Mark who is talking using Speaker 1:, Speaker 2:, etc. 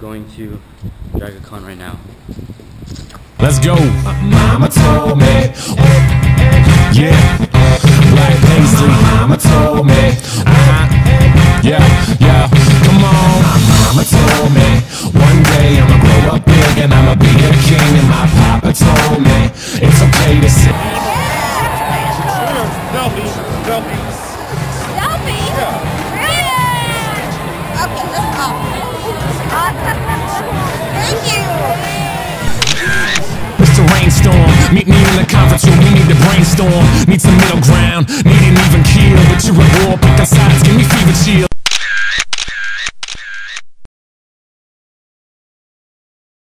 Speaker 1: going to DragonCon right now.
Speaker 2: Let's go. Mama told me. Yeah. Black pastry. Mama told me. Uh-huh. Yeah, yeah. Come on. Mama told me. One day I'ma grow up big and I'ma be a king. And my papa told me it's okay to sit.
Speaker 3: Selfie, selfie.
Speaker 2: Need. Need some middle ground. Need an even keel. But you're at war. Pick up sides. Give me fever chill.